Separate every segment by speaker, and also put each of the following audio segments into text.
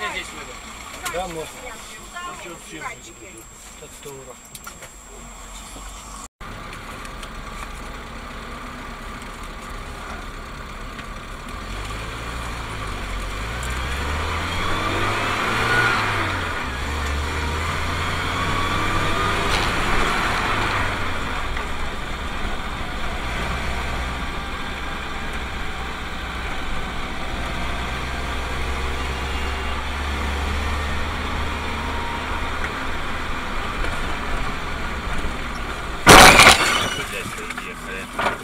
Speaker 1: Можно здесь выйду? Да, можно. Да, можно. Да, можно. Да, можно. Татура.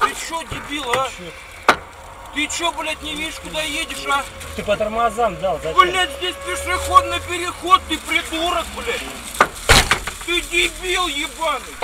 Speaker 2: Ты чё, дебил, а? Ты чё, блядь, не видишь, куда едешь, а?
Speaker 1: Ты по тормозам дал, зачем?
Speaker 2: Блядь, здесь пешеходный переход, ты придурок, блядь. Ты дебил ебаный.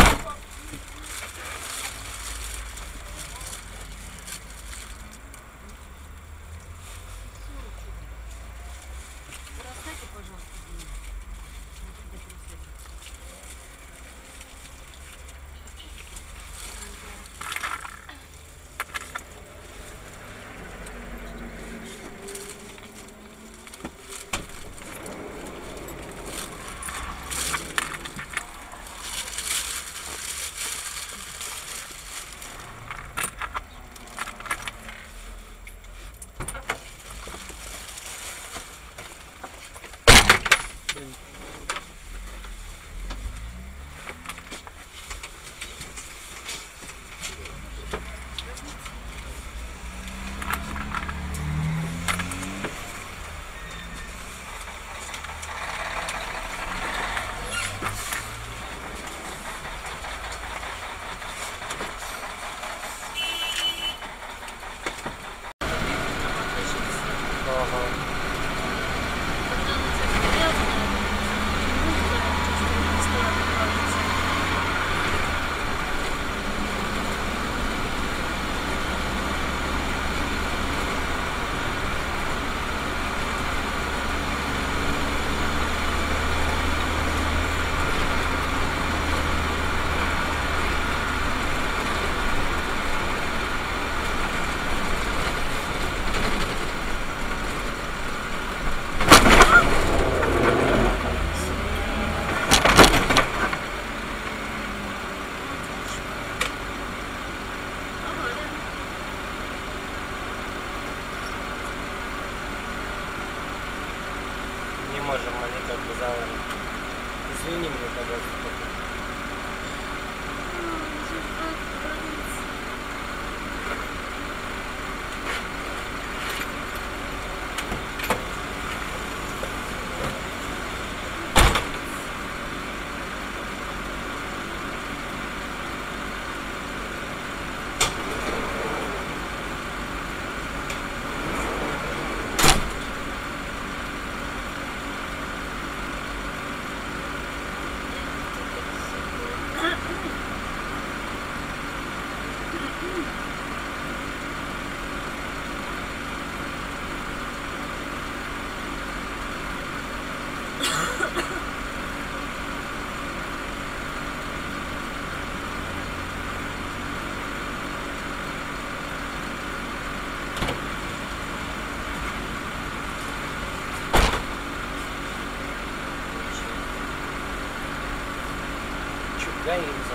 Speaker 1: Не можем, они как бы завалили. Извини меня, пожалуйста.
Speaker 3: Уже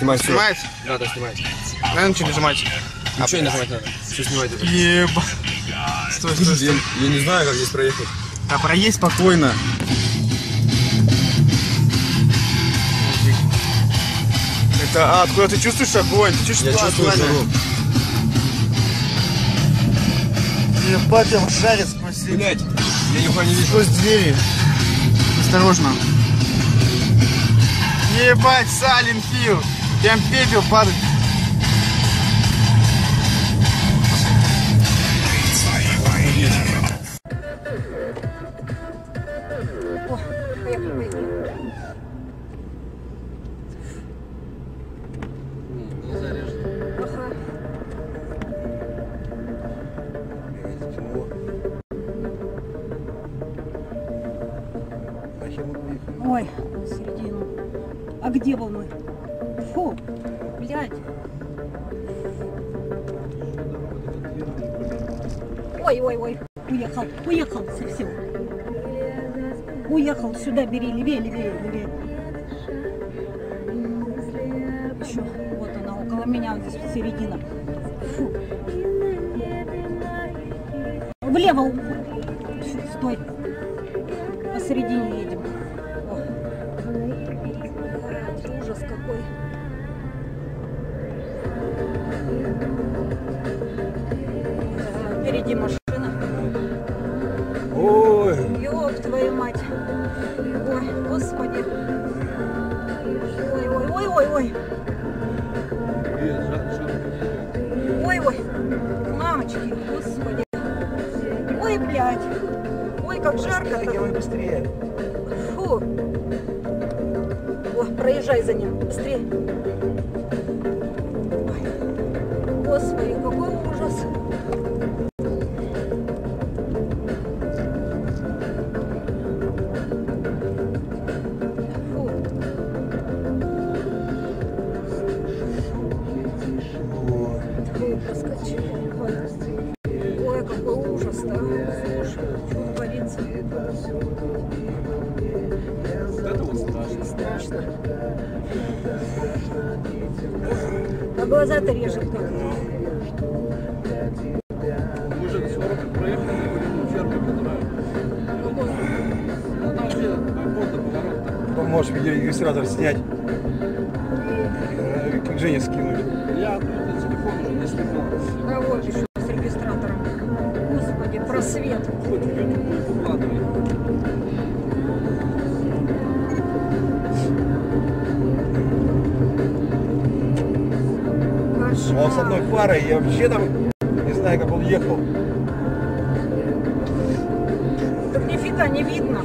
Speaker 4: Снимай все.
Speaker 5: Снимается?
Speaker 4: Надо снимать.
Speaker 5: Наверное, ничего не нажимать.
Speaker 4: Ничего не нажимать надо. Все снимать. это.
Speaker 5: Еба. Стой, стой,
Speaker 4: Я,
Speaker 5: стой.
Speaker 4: я не знаю, как здесь проехать.
Speaker 5: А проедь спокойно. Это, а, откуда ты чувствуешь огонь? Ты чувствуешь
Speaker 4: Я чувствую
Speaker 5: пламя?
Speaker 4: жару.
Speaker 5: Ебать, прям жарит сквозь
Speaker 4: Блять, я нихуя не вижу.
Speaker 5: сквозь двери. Осторожно. Ебать, Салим Фил. Прям пепел падает.
Speaker 3: О, поехали, поехали. Ага. Ой, середину. А где был мы? Фу, блядь. Ой, ой, ой, уехал, уехал совсем. Уехал сюда, бери, левее, левее, левее. Еще, вот она, около меня, вот здесь середина. Фу. Влево. Фу, Стой. Посередине едем.
Speaker 4: Ой,
Speaker 3: господи. Ой, ой, ой, ой, ой. Ой, ой. Мамочки, господи. Ой, блядь. Ой, как жарко-то.
Speaker 5: быстрее.
Speaker 3: Фу. О, проезжай за ним. Быстрее. Глаза-то режет как.
Speaker 2: Же 40 проехали, и ферму, которая... Ну там вообще вот поворот.
Speaker 4: потом можешь видеорегистратор снять. Э, К Жене скинуть.
Speaker 2: Я телефон уже не снимал.
Speaker 3: А вот еще
Speaker 4: одной фарой, я вообще там не знаю, как он ехал.
Speaker 3: Так нифига не видно.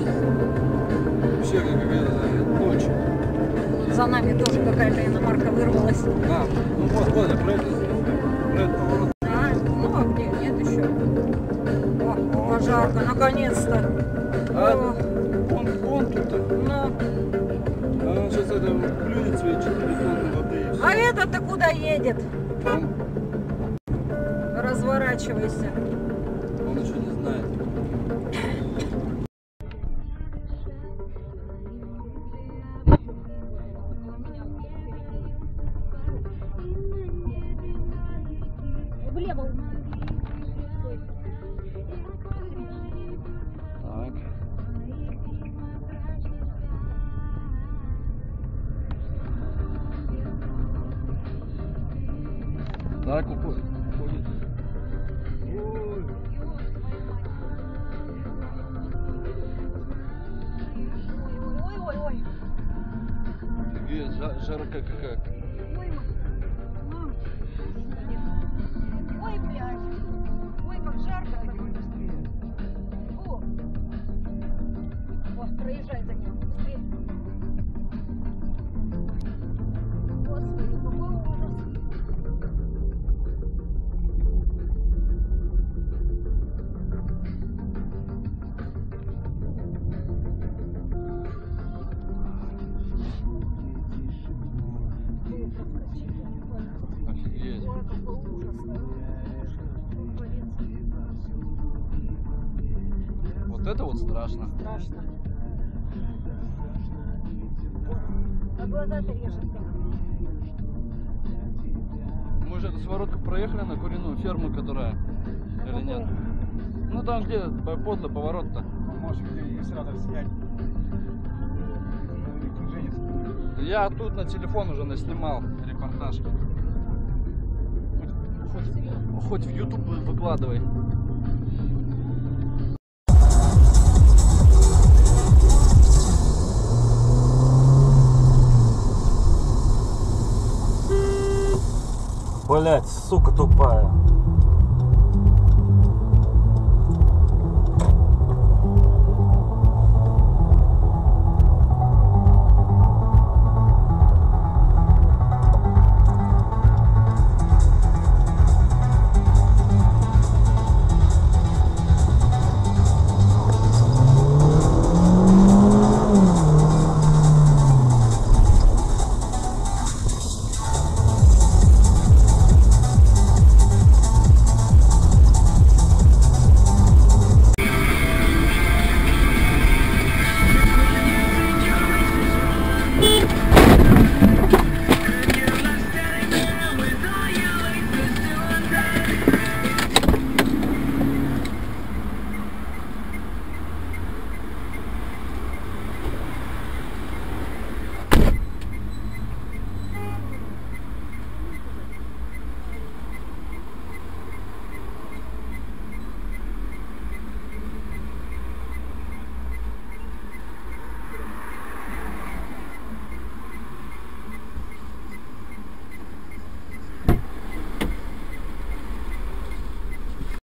Speaker 2: Вообще как какая-то ночь.
Speaker 3: За нами тоже какая-то иномарка вырвалась.
Speaker 2: А, ну вот, вот, про это, про это поворот.
Speaker 3: А, ну а где? Нет еще. О, пожарка, наконец-то.
Speaker 2: А, он, он тут,
Speaker 3: ну,
Speaker 2: а он сейчас это плюнет свои 4 тонны воды
Speaker 3: а
Speaker 2: все.
Speaker 3: это-то куда едет? Разворачивайся.
Speaker 2: Так, уходит. уходит. Ой.
Speaker 3: Ой, ой,
Speaker 2: жа- жарко как.
Speaker 3: Ой,
Speaker 2: страшно.
Speaker 3: А глаза-то.
Speaker 2: Мы же эту сковородку проехали на куриную ферму, которая... Или нет? Ну там где по- подлый поворот-то.
Speaker 4: Можешь снять. Э, Женя скинул.
Speaker 2: Я тут на телефон уже наснимал репортаж. Хоть, хоть в YouTube выкладывай.
Speaker 1: Блять, сука тупая.